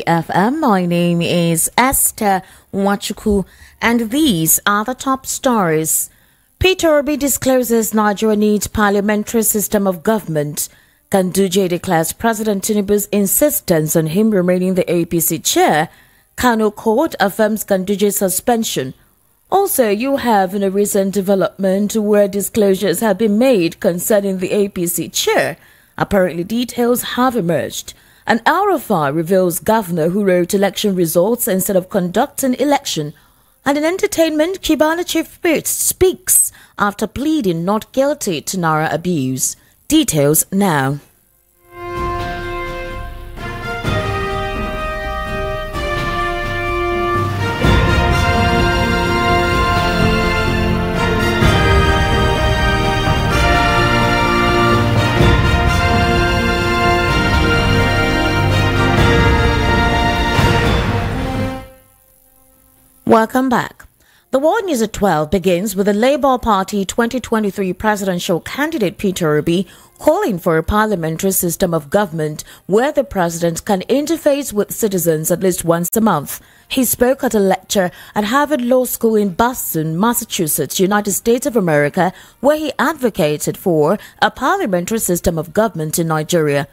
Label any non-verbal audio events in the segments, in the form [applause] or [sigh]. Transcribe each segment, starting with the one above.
FM. My name is Esther Wachuku, and these are the top stories. Peter Obi discloses Nigeria needs parliamentary system of government. Ganduje declares President Tinubu's insistence on him remaining the APC chair. Kano court affirms Ganduje's suspension. Also, you have in a recent development where disclosures have been made concerning the APC chair. Apparently, details have emerged. El-Rufai reveals governor who wrote election results instead of conducting election. And in entertainment, Cubana Chief Priest speaks after pleading not guilty to Naira abuse. Details now. Welcome back. The World News at 12 begins with the Labour Party 2023 presidential candidate Peter Obi calling for a parliamentary system of government where the president can interface with citizens at least once a month. He spoke at a lecture at Harvard Law School in Boston, Massachusetts, United States of America, where he advocated for a parliamentary system of government in Nigeria.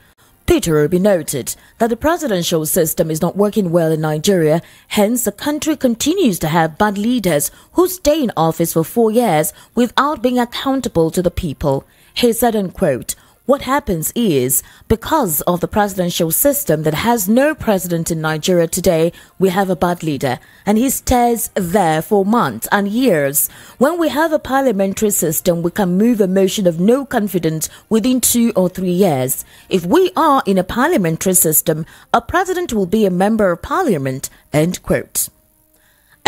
Peter Obi noted that the presidential system is not working well in Nigeria, hence the country continues to have bad leaders who stay in office for four years without being accountable to the people. He said, unquote, what happens is, because of the presidential system that has no president in Nigeria today, we have a bad leader, and he stays there for months and years. When we have a parliamentary system, we can move a motion of no confidence within two or three years. If we are in a parliamentary system, a president will be a member of parliament. End quote.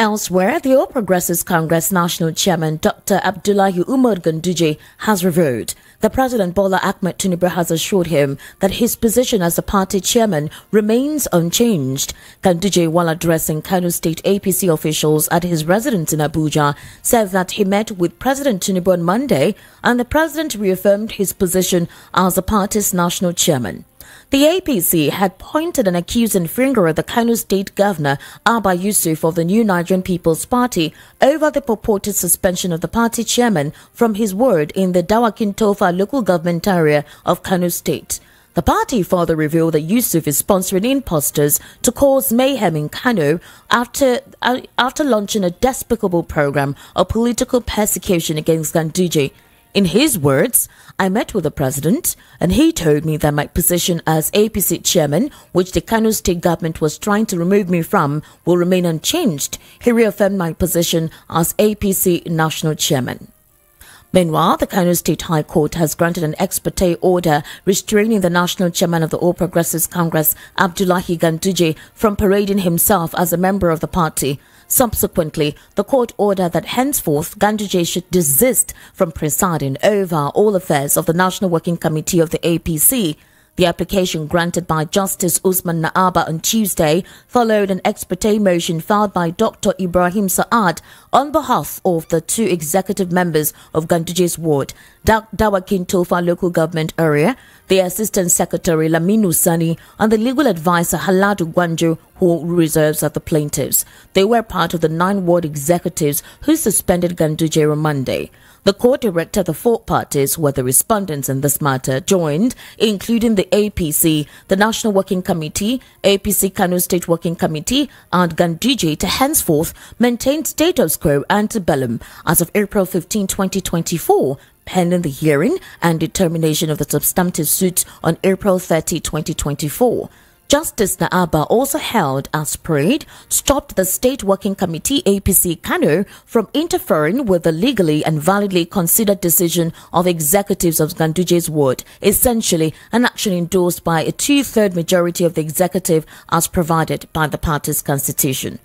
Elsewhere, the All Progressives Congress National Chairman Dr. Abdullahi Umar Ganduje has revealed that President Bola Ahmed Tinubu has assured him that his position as the party chairman remains unchanged. Ganduje, while addressing Kano State APC officials at his residence in Abuja, said that he met with President Tinubu on Monday and the president reaffirmed his position as the party's national chairman. The APC had pointed an accusing finger at the Kano state governor, Abba Yusuf of the New Nigerian People's Party, over the purported suspension of the party chairman from his word in the Dawakin Tofa local government area of Kano state. The party further revealed that Yusuf is sponsoring imposters to cause mayhem in Kano after, uh, after launching a despicable program of political persecution against Ganduje. In his words, I met with the president and he told me that my position as APC chairman, which the Kano state government was trying to remove me from, will remain unchanged. He reaffirmed my position as APC national chairman. Meanwhile, the Kano State High Court has granted an ex parte order restraining the national chairman of the All Progressives Congress, Abdullahi Ganduje, from parading himself as a member of the party. Subsequently, the court ordered that henceforth Ganduje should desist from presiding over all affairs of the National Working Committee of the APC. The application granted by Justice Usman Naaba on Tuesday followed an ex parte motion filed by Dr. Ibrahim Saad on behalf of the two executive members of Ganduje's ward, Dawakin Tofa local government area, the Assistant Secretary Laminu Sani, and the legal advisor Haladu Gwanjo, who reserves as the plaintiffs. They were part of the nine ward executives who suspended Ganduje on Monday. The court directed the four parties who were the respondents in this matter joined, including the APC, the National Working Committee, APC Kano State Working Committee, and Ganduje to henceforth maintain status quo antebellum as of April 15, 2024, pending the hearing and determination of the substantive suit on April 30, 2024. Justice Naaba also held as prayed stopped the State Working Committee APC Kano from interfering with the legally and validly considered decision of executives of Ganduje's ward, essentially an action endorsed by a two-third majority of the executive as provided by the party's constitution.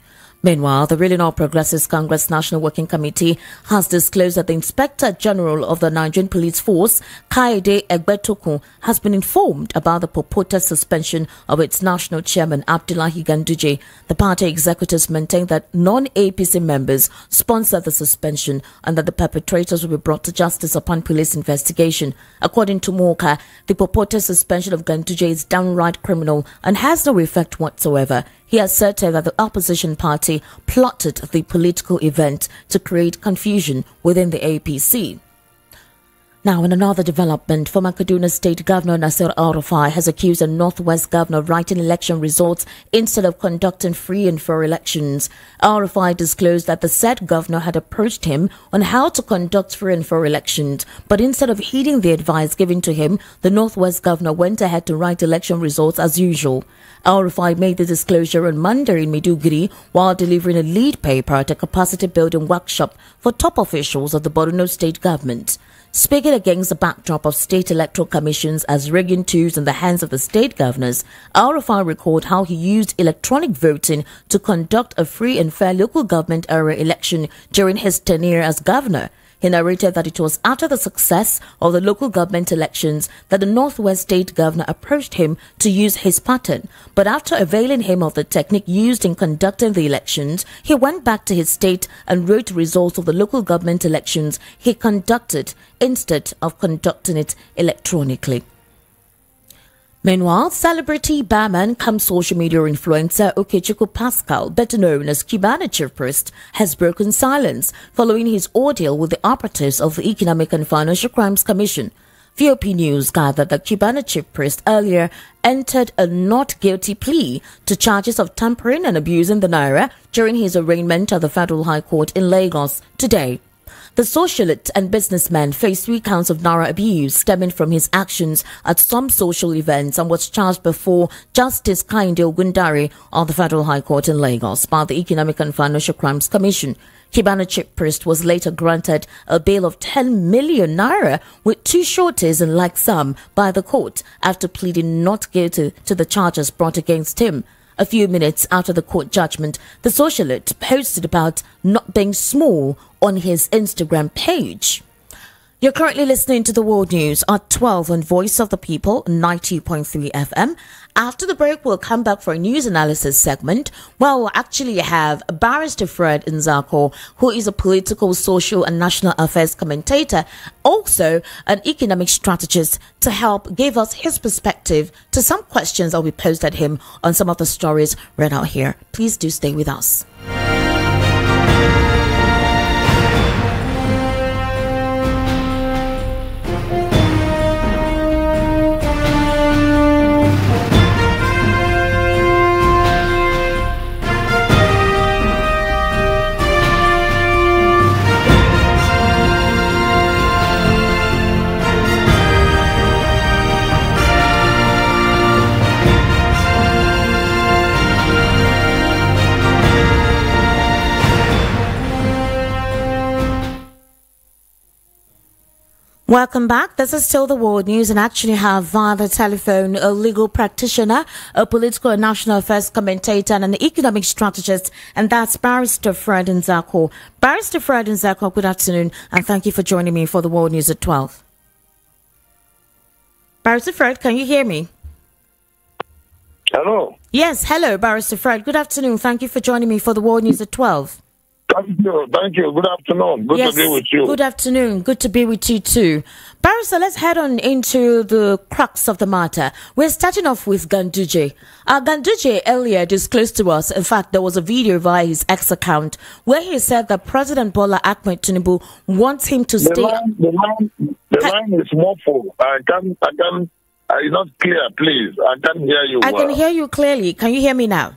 Meanwhile, the Ruling All Progressives Congress National Working Committee has disclosed that the Inspector General of the Nigerian Police Force, Kayode Egbetokun, has been informed about the purported suspension of its national chairman, Abdullahi Ganduje. The party executives maintain that non-APC members sponsored the suspension and that the perpetrators will be brought to justice upon police investigation. According to Morka, the purported suspension of Ganduje is downright criminal and has no effect whatsoever. He asserted that the opposition party plotted the political event to create confusion within the APC. Now, in another development, former Kaduna State Governor Nasir El-Rufai has accused the Northwest Governor of writing election results instead of conducting free and fair elections. El-Rufai disclosed that the said governor had approached him on how to conduct free and fair elections, but instead of heeding the advice given to him, the Northwest Governor went ahead to write election results as usual. El-Rufai made the disclosure on Monday in Maiduguri while delivering a lead paper at a capacity building workshop for top officials of the Borno State government. Speaking against the backdrop of state electoral commissions as rigging tools in the hands of the state governors, El-Rufai recalled how he used electronic voting to conduct a free and fair local government area election during his tenure as governor. He narrated that it was after the success of the local government elections that the Northwest State Governor approached him to use his pattern. But after availing him of the technique used in conducting the elections, he went back to his state and wrote results of the local government elections he conducted instead of conducting it electronically. Meanwhile, celebrity barman come social media influencer Okechukwu Pascal, better known as Cubana Chief Priest, has broken silence following his ordeal with the operatives of the Economic and Financial Crimes Commission. VOP News gathered that Cubana Chief Priest earlier entered a not guilty plea to charges of tampering and abusing the Naira during his arraignment at the Federal High Court in Lagos today. The socialite and businessman faced three counts of Naira abuse stemming from his actions at some social events and was charged before Justice Kehinde Ogundare of the Federal High Court in Lagos by the Economic and Financial Crimes Commission. Cubana Chief Priest was later granted a bail of 10 million naira with two sureties in like sum by the court after pleading not guilty to the charges brought against him. A few minutes after the court judgment, the socialite posted about not being small on his Instagram page. You're currently listening to the World News at 12 on Voice of the People 90.3 FM. After the break, we'll come back for a news analysis segment where we'll actually have Barrister Fred Nzako, who is a political, social, and national affairs commentator, also an economic strategist, to help give us his perspective to some questions that we posed at him on some of the stories read out here. Please do stay with us. Welcome back. This is still the world news and actually have via the telephone a legal practitioner, a political and national affairs commentator and an economic strategist and that's Barrister Fred Nzako. Barrister Fred Nzako, good afternoon and thank you for joining me for the world news at 12. Barrister Fred, can you hear me? Hello. Yes, hello, Barrister Fred. Good afternoon. Thank you for joining me for the world news at 12. Thank you. Thank you. Good afternoon. Good yes, to be with you. Good afternoon. Good to be with you too. Barrister, let's head on into the crux of the matter. We're starting off with Ganduje. Uh, Ganduje earlier disclosed to us, in fact, there was a video via his ex account where he said that President Bola Ahmed Tinubu wants him to the stay. Line, the line, the line is muffled. I can, I can, uh, it's not clear, please. I can't hear you. I can hear you clearly. Can you hear me now?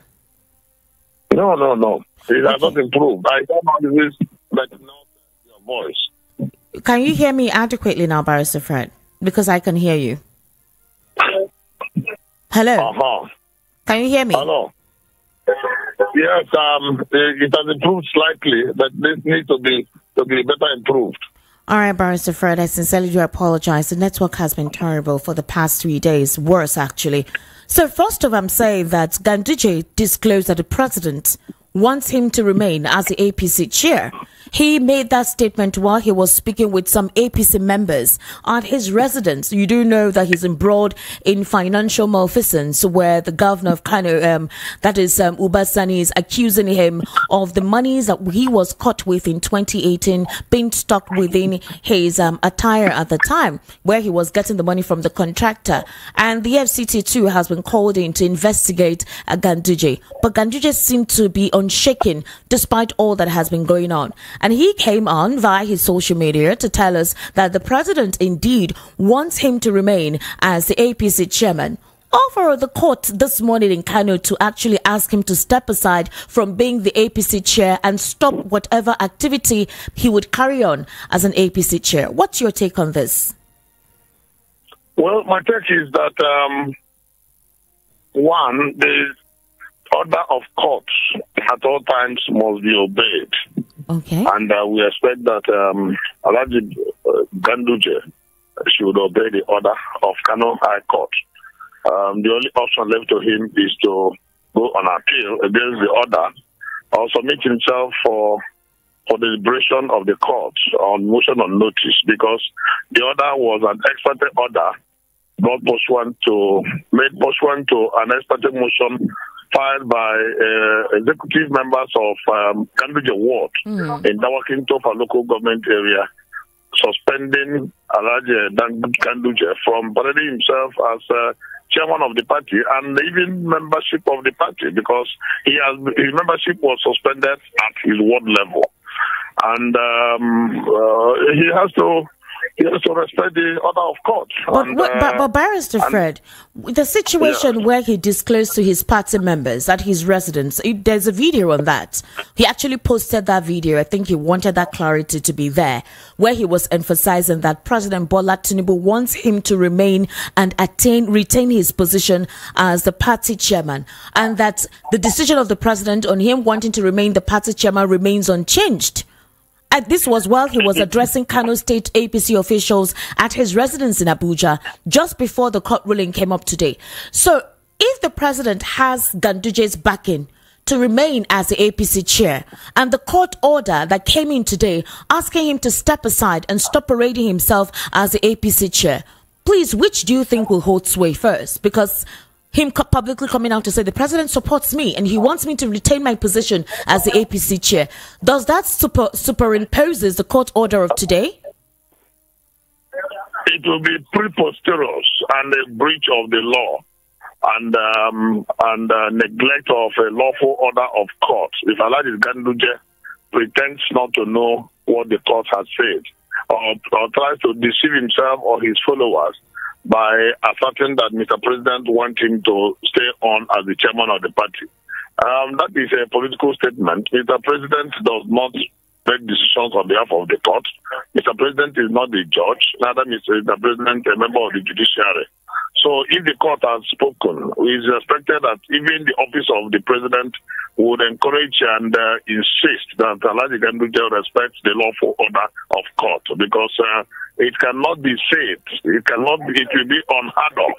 No, no, no. It has not improved. I don't know this, but not your voice. Can you hear me adequately now, Barrister Fred? Because I can hear you. Hello. Uh huh. Can you hear me? Hello. Yes, um, it it has improved slightly, but this needs to be to be better improved. All right, Barrister Fred, I sincerely do apologize. The network has been terrible for the past three days, worse actually. So, first of all, I'm saying that Ganduje disclosed that the president wants him to remain as the APC chair. He made that statement while he was speaking with some APC members at his residence. You do know that he's embroiled in financial malfeasance where the governor of Kano, um, that is um, Uba Sani, is accusing him of the monies that he was caught with in 2018 being stuck within his um, attire at the time, where he was getting the money from the contractor. And the FCT too has been called in to investigate uh, Ganduje. But Ganduje seemed to be unshaken despite all that has been going on. And he came on via his social media to tell us that the president indeed wants him to remain as the APC chairman over the court this morning in Kano to actually ask him to step aside from being the APC chair and stop whatever activity he would carry on as an APC chair. What's your take on this? Well, my take is that um, one, the order of courts at all times must be obeyed. Okay. And uh, we expect that um, Alhaji uh, Ganduje should obey the order of Kano High Court. Um, the only option left to him is to go on appeal against the order or submit himself for for the liberation of the court on motion on notice because the order was an ex parte order brought pursuant to made pursuant to an ex parte motion filed by uh, executive members of um, Ganduje Ward mm. in Dawakin Tofa local government area, suspending Alhaji Ganduje from parading himself as uh, chairman of the party and even membership of the party because he has his membership was suspended at his ward level, and um, uh, he has to Yes, to respect the order of court. But, and, but, but, uh, Barrister Fred, the situation yeah. where he disclosed to his party members at his residence, it, there's a video on that. He actually posted that video. I think he wanted that clarity to be there, where he was emphasizing that President Bola Tinubu wants him to remain and attain, retain his position as the party chairman, and that the decision of the president on him wanting to remain the party chairman remains unchanged. And this was while he was addressing Kano State APC officials at his residence in Abuja just before the court ruling came up today. So, if the president has Ganduje's backing to remain as the APC chair, and the court order that came in today asking him to step aside and stop parading himself as the APC chair, please, which do you think will hold sway first? Because him publicly coming out to say the president supports me and he wants me to retain my position as the APC chair. Does that super superimposes the court order of today? It will be preposterous and a breach of the law and um, and uh, neglect of a lawful order of court. If Alhaji Ganduje pretends not to know what the court has said or, or tries to deceive himself or his followers, by asserting that Mr. President wants him to stay on as the chairman of the party. Um, that is a political statement. Mr. President does not make decisions on behalf of the court. Mr. President is not the judge, neither is Mr. President a member of the judiciary. So if the court has spoken, it is expected that even the office of the president would encourage and uh, insist that Alhaji Ganduje respects the lawful order of court because uh, it cannot be said, it cannot be, it will be unheard of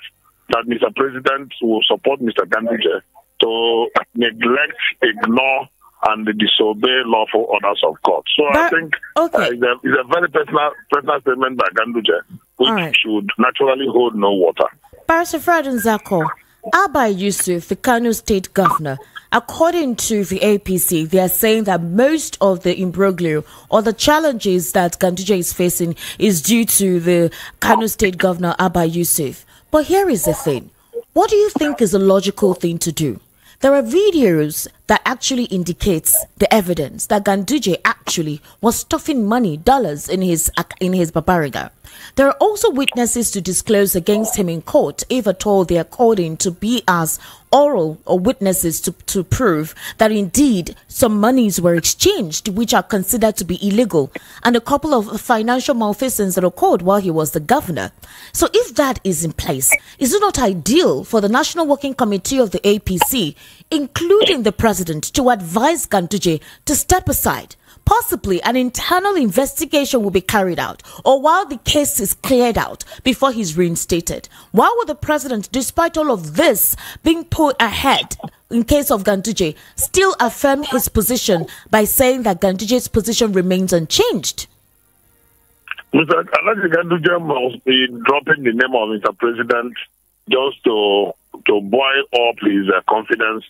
that Mr. President will support Mr. Ganduje to neglect, ignore, and disobey lawful orders of court. So I think okay. uh, it's, a, it's, a, very personal, personal statement by Ganduje, which right. should naturally hold no water. Barrister Fred Nzako, Abba Yusuf, the Kano State Governor, according to the APC, they are saying that most of the imbroglio or the challenges that Ganduje is facing is due to the Kano State Governor Abba Yusuf. But here is the thing. What do you think is a logical thing to do? There are videos that actually indicates the evidence that Ganduje actually was stuffing money, dollars in his in his babariga. There are also witnesses to disclose against him in court, if at all they are in to be as oral or witnesses to, to prove that indeed some monies were exchanged which are considered to be illegal and a couple of financial malfeasance that occurred while he was the governor. So if that is in place, is it not ideal for the National Working Committee of the APC, including the president, to advise Ganduje to step aside Possibly an internal investigation will be carried out, or while the case is cleared out before he's reinstated. Why would the president, despite all of this being put ahead, in case of Ganduje, still affirm his position by saying that Ganduje's position remains unchanged? Mr. Alhaji Ganduje must be dropping the name of Mr. President just to to boil up his uh, confidence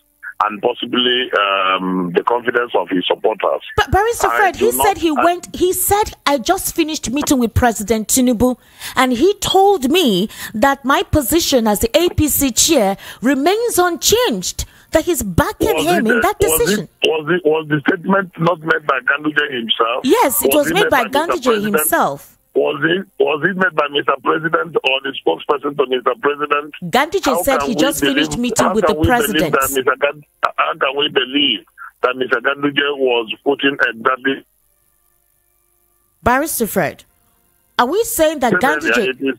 and possibly um, the confidence of his supporters. But Barrister Fred, he said he I, went. He said I just finished meeting with President Tinubu, and he told me that my position as the APC chair remains unchanged. That he's backing him it, in that decision. Was, it, was, it, was the statement not made by Ganduje himself? Yes, it was, was made, by, by Ganduje himself. Was it was it made by Mr. President or the spokesperson to Mr. President? Ganduje said he just believe, finished meeting with the president. Mr. how can we believe that Mr. Ganduje was putting exactly? Barrister Fred, are we saying that Ganduje?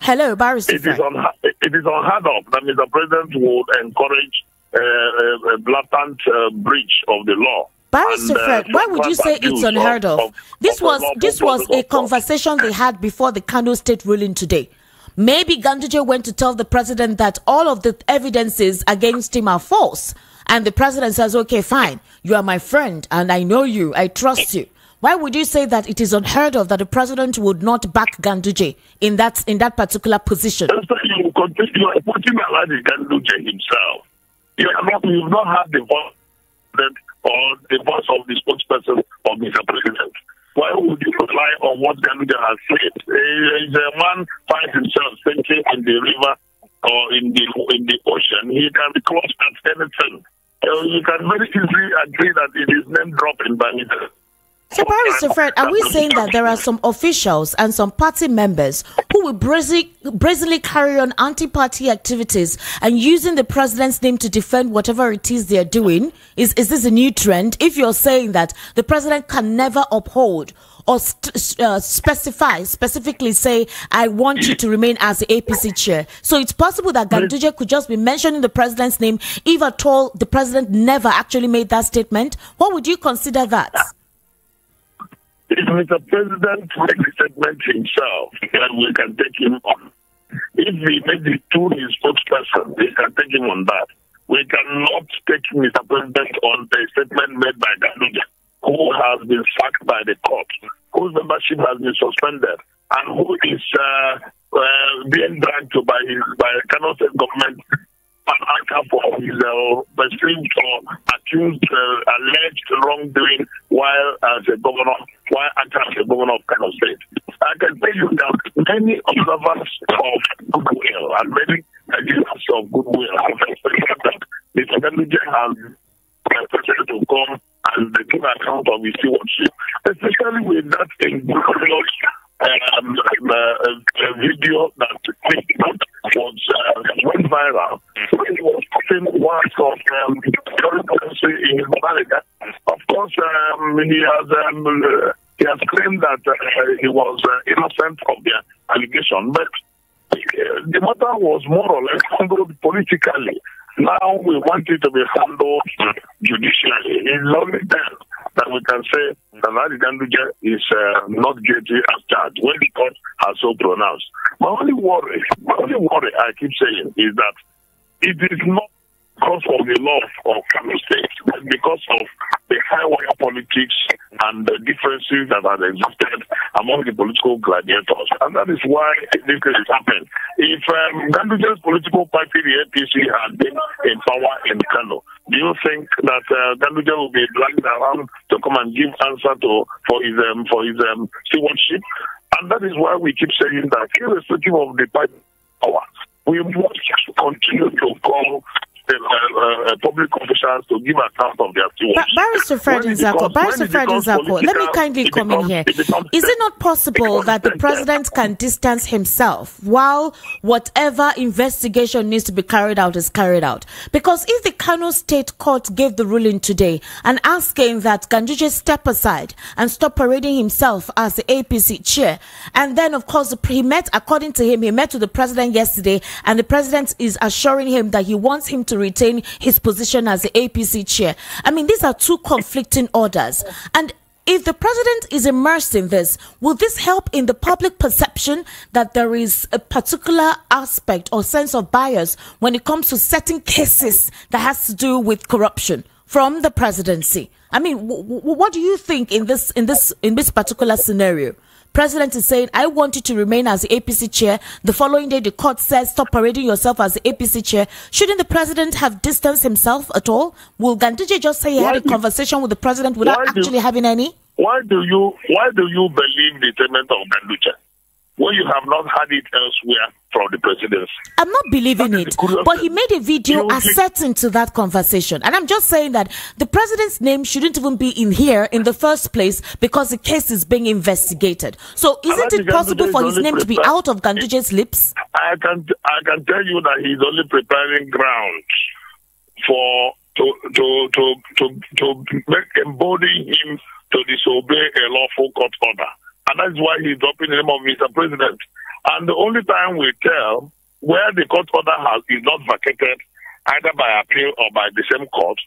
Hello, Barrister it Fred. Is on, it is unheard of that Mr. President would encourage uh, a, a blatant uh, breach of the law. Barrister uh, Fred, why would you say it's unheard of? of this was this was a conversation they had before the Kano State ruling today. Maybe Ganduje went to tell the president that all of the evidences against him are false. And the president says, okay, fine, you are my friend and I know you, I trust you. Why would you say that it is unheard of that the president would not back Ganduje in that in that particular position? You continue putting Ganduje himself. You have not, you've not had the voice or the voice of the spokesperson of Mr. President. Why would you rely on what Ganduje has said? If a man finds himself sinking in the river or in the in the ocean, he can be close at anything. You can very easily agree that it is name dropping by Mr. So, Barrister Fred, are we saying that there are some officials and some party members who will brazenly, carry on anti party activities and using the president's name to defend whatever it is they're doing? Is, is this a new trend? If you're saying that the president can never uphold or st- uh, specify, specifically say, I want you to remain as the APC chair. So it's possible that Ganduje could just be mentioning the president's name, if at all the president never actually made that statement. What would you consider that? If Mr. President makes a statement himself, then we can take him on. If he makes it to his spokesperson, we can take him on that. We cannot take Mr. President on the statement made by Ganduje, who has been sacked by the court, whose membership has been suspended, and who is uh, uh, being dragged to by his by the Kano government his uh, perceived or accused uh, alleged wrongdoing while as a governor, while acting as a governor of Kano State. I can tell you that many observers of goodwill and many Nigerians of goodwill have expected that Mr. Ganduje has expected to come and give account of his stewardship, especially with that inglorious um, uh, a video that was uh, went viral. Was putting words of um, currency in America. Of course, um, he has um, uh, he has claimed that uh, he was uh, innocent of the allegation, but uh, the matter was more or less handled politically. Now we want it to be handled judicially. It's only then that we can say that Ganduje is uh, not guilty as charged when the court has so pronounced. My only worry, my only worry I keep saying is that it is not because of the law of Kano State, but because of the high wire politics and the differences that have existed among the political gladiators. And that is why this is happened. If um, Ganduje's political party, the APC, had been in power in Kano, do you think that uh, Ganduje will be dragged around to come and give answer to for his um, for his um, stewardship? And that is why we keep saying that, irrespective of the party power, we must continue to call uh, uh, public officials to give account of their stewardship. Ba- Barrister Fred Nzako, Barrister Fred Nzako, let me kindly come in here. Is it not possible that the president can distance himself while whatever investigation needs to be carried out is carried out? Because if the Kano State Court gave the ruling today and asking that Ganduje step aside and stop parading himself as the APC chair, and then of course he met, according to him, he met with the president yesterday, and the president is assuring him that he wants him to retain his position as the APC chair. I mean, these are two conflicting orders. And if the president is immersed in this, will this help in the public perception that there is a particular aspect or sense of bias when it comes to certain cases that has to do with corruption from the presidency? I mean, what do you think in this in this in this particular scenario? President is saying, I want you to remain as the APC chair. The following day, the court says, stop parading yourself as the APC chair. Shouldn't the president have distanced himself at all? Will Ganduje just say he why had a do, conversation with the president without actually having any? Why do you why do you believe the statement of Ganduje? When you have not had it elsewhere from the presidency. I'm not believing it, but he made a video asserting to that conversation. And I'm just saying that the president's name shouldn't even be in here in the first place because the case is being investigated. So isn't it possible for his name to be out of Ganduje's lips? I can, I can tell you that he's only preparing ground for to to to to, to make, embody him to disobey a lawful court order. And that's why he's dropping the name of Mr. President. And the only time we tell where the court order has is not vacated either by appeal or by the same court,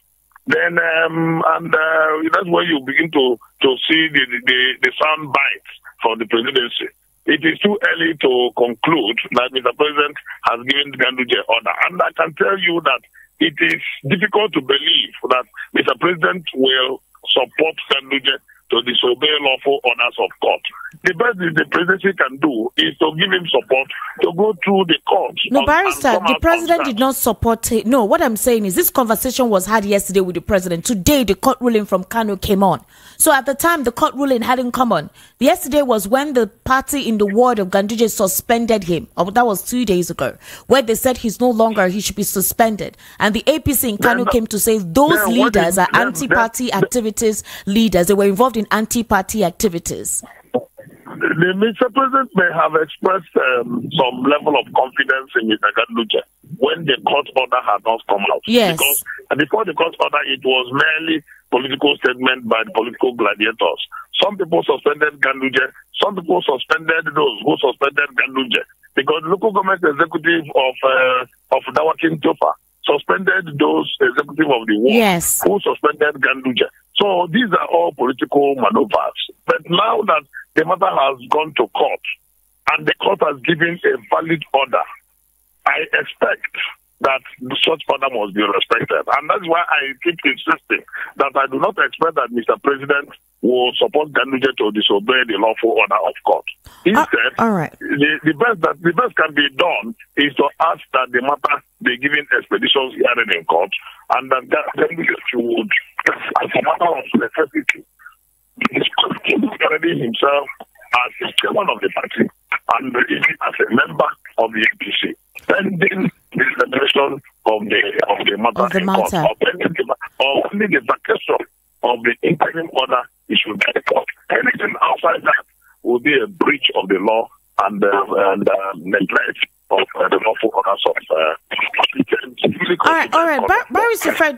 then um, and uh, that's where you begin to to see the the, the sound bites for the presidency. It is too early to conclude that Mr. President has given the Ganduje order, and I can tell you that it is difficult to believe that Mr. President will support Ganduje to disobey lawful orders of court. The best the presidency can do is to give him support to go through the court. No, barrister, the president did not support it. No, what I'm saying is this conversation was had yesterday with the president. Today, the court ruling from Kano came on. So at the time, the court ruling hadn't come on. Yesterday was when the party in the ward of Ganduje suspended him. Oh, that was two days ago, where they said he's no longer, he should be suspended. And the APC in Kano came to say those leaders are anti-party activities leaders. They were involved in anti-party activities? The Mr. President may have expressed um, some level of confidence in Mr. Ganduje when the court order had not come out. Yes. Because before the court order, it was merely political statement by the political gladiators. Some people suspended Ganduje. Some people suspended those who suspended Ganduje because the local government executive of uh, of Dawakin Tofa suspended those executive of the war yes. who suspended Ganduje. So these are all political maneuvers. But now that the matter has gone to court and the court has given a valid order, I expect that such order must be respected. And that's why I keep insisting that I do not expect that Mr. President will support Ganduje to disobey the lawful order of court. Instead, uh, all right. the, the best that the best can be done is to ask that the matter be given expeditions hearing in court, and that Ganduje should, as a matter of necessity, already himself as the chairman of the party and as a member of the APC, pending the celebration of the of the matter, of the matter. Court, or pending the, or the vacation of the interim order issued by the court. Anything outside that will be a breach of the law and uh, and uh, neglect of uh, the lawful orders of uh, all right, all right. Bar-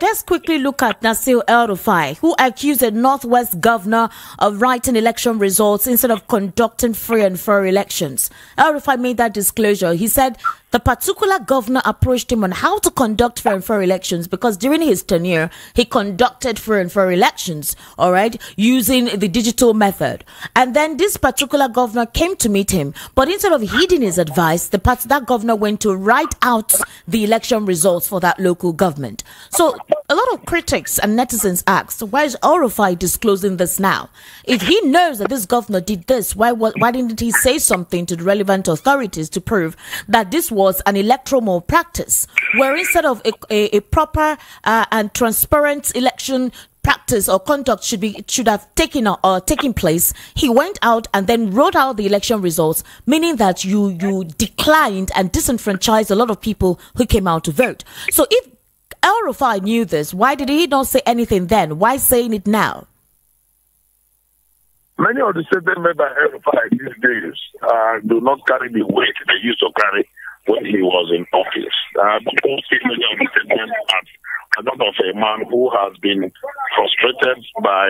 let's quickly look at Nasir El Rufai, who accused the Northwest governor of writing election results instead of conducting free and fair elections. El Rufai made that disclosure. He said the particular governor approached him on how to conduct fair and fair elections because during his tenure, he conducted fair and fair elections, all right, using the digital method. And then this particular governor came to meet him, but instead of heeding his advice, the part- that governor went to write out the election results for that local government. So a lot of critics and netizens asked, why is El disclosing this now? If he knows that this governor did this, why, why didn't he say something to the relevant authorities to prove that this was an electoral malpractice, where instead of a, a, a proper uh, and transparent election practice or conduct should be should have taken uh, taken place. He went out and then wrote out the election results meaning that you you declined and disenfranchised a lot of people who came out to vote. So if El Rufai knew this why did he not say anything then? Why saying it now? Many of the statements by El Rufai these days uh, do not carry the weight they used to carry when he was in office. Uh, lot of a man who has been frustrated by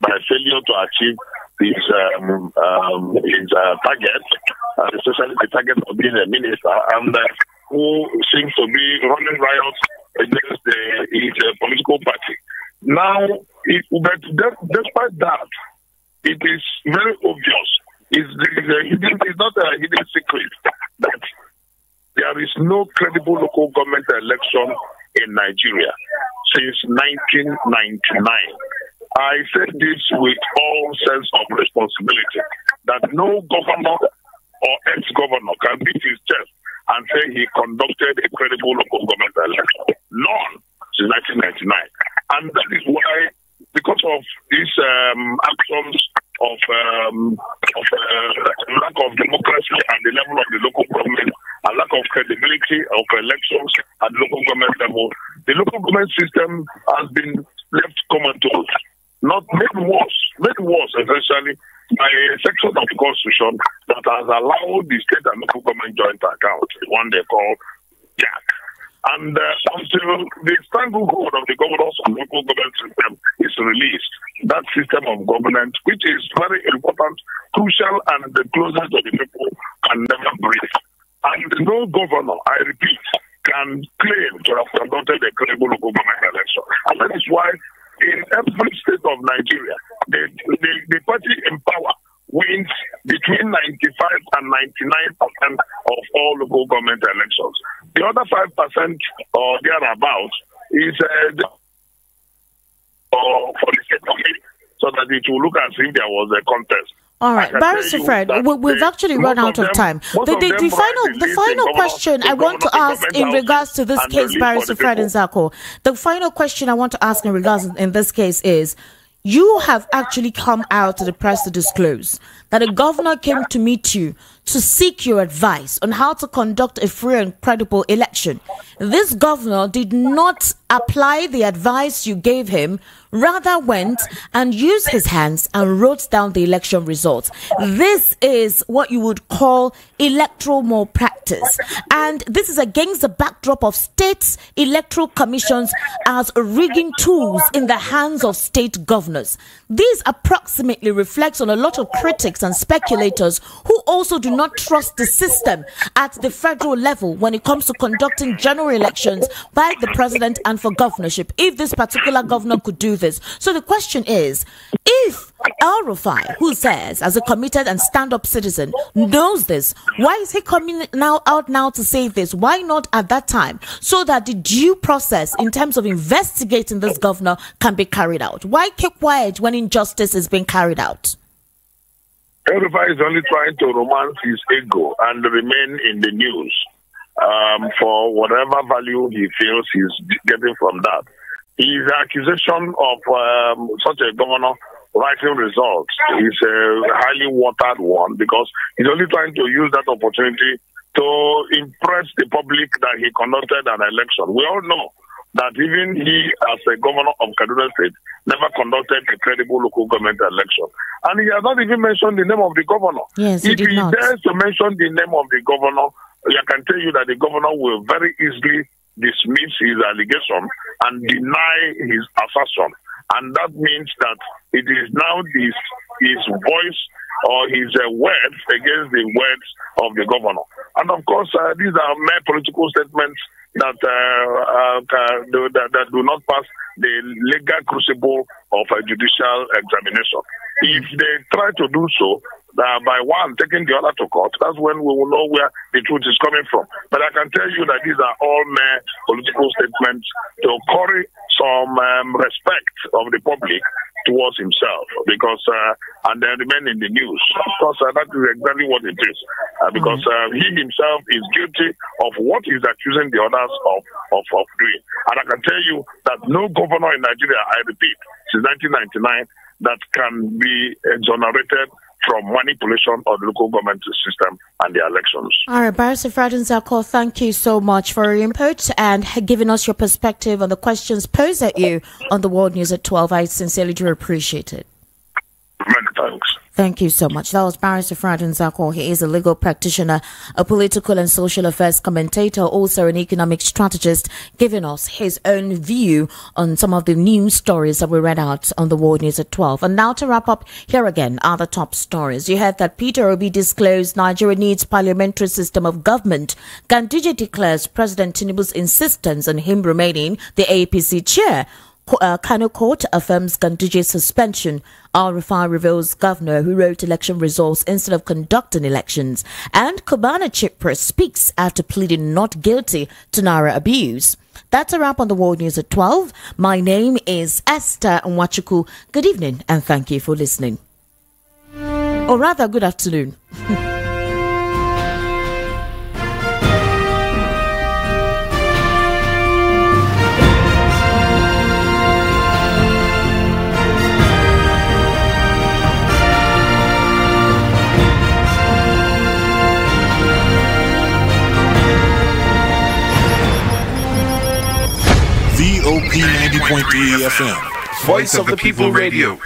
by failure to achieve his um, um, his uh, target, uh, especially the target of being a minister, and uh, who seems to be running riots against the, his uh, political party. Now, it, but despite that, it is very obvious. It's, it's not a hidden secret that there is no credible local government election in Nigeria since 1999. I say this with all sense of responsibility that no governor or ex-governor can beat his chest and say he conducted a credible local government election. None since 1999. And that is why, because of these um, actions of, um, of uh, lack of democracy and the level of the local government and lack of credibility of elections at local government level, the local government system has been left comatose, not made worse, made worse essentially by a section of the constitution that has allowed the state and local government joint account, the one they call JAC. And uh, until the stranglehold of the governors and local government system is released, that system of governance, which is very important, crucial, and the closest to the people, can never breathe. And no governor, I repeat, can claim to have conducted a credible government election. And that is why in every state of Nigeria, the, the, the party in power wins between 95 and 99 percent of all local government elections. The other 5 percent or thereabouts is uh, for the state of it, so that it will look as if there was a contest. All right, Barrister Fred, we, have actually run out of, them, time. The, the, the final, the final question I want to ask in regards to this case, Barrister Fred Nzako, the final question I want to ask in regards in this case is, you have actually come out to the press to disclose that a governor came to meet you to seek your advice on how to conduct a free and credible election. This governor did not apply the advice you gave him, rather went and used his hands and wrote down the election results. This is what you would call electoral malpractice. And this is against the backdrop of states' electoral commissions as rigging tools in the hands of state governors. This approximately reflects on a lot of critics and speculators who also do not trust the system at the federal level when it comes to conducting general elections by the president and for governorship. If this particular governor could do this. So the question is, if El Rufai, who says as a committed and stand-up citizen, knows this, why is he coming now out now to say this? Why not at that time? So that the due process in terms of investigating this governor can be carried out. Why keep quiet when injustice is being carried out? Everybody is only trying to romance his ego and remain in the news um, for whatever value he feels he's getting from that. His accusation of um, such a governor writing results is a highly watered one because he's only trying to use that opportunity to impress the public that he conducted an election. We all know that even he, as a governor of Kaduna State, never conducted a credible local government election. And he has not even mentioned the name of the governor. Yes, he if he not. dares to mention the name of the governor, I can tell you that the governor will very easily dismiss his allegation and deny his assertion. And that means that it is now his, his voice or his uh, words against the words of the governor. And of course, uh, these are mere political statements that, uh, uh that, that do not pass the legal crucible of a judicial examination. If they try to do so, uh, by one taking the other to court, that's when we will know where the truth is coming from. But I can tell you that these are all mere political statements to curry some um, respect of the public towards himself because uh, and then remain in the news. Because uh, that is exactly what it is uh, because uh, he himself is guilty of what he's accusing the others of, of, of doing. And I can tell you that no governor in Nigeria I repeat since 1999 that can be exonerated from manipulation of the local government system and the elections. All right, Barrister Fred Nzako, thank you so much for your input and giving us your perspective on the questions posed at you on the World News at 12. I sincerely do appreciate it. Many thanks. Thank you so much. That was Barrister Fred Nzako. He is a legal practitioner, a political and social affairs commentator, also an economic strategist, giving us his own view on some of the news stories that we read out on the World News at 12. And now to wrap up, here again are the top stories. You heard that Peter Obi disclosed Nigeria needs parliamentary system of government. Ganduje declares President Tinubu's insistence on him remaining the APC chair uh, Kano Court affirms Ganduje's suspension. El-Rufai reveals governor who wrote election results instead of conducting elections. And Cubana Chief Priest speaks after pleading not guilty to Naira abuse. That's a wrap on the World News at 12. My name is Esther Nwachuku. Good evening and thank you for listening. Or rather, good afternoon. [laughs] VOP 90.3 FM. Voice of the People Radio.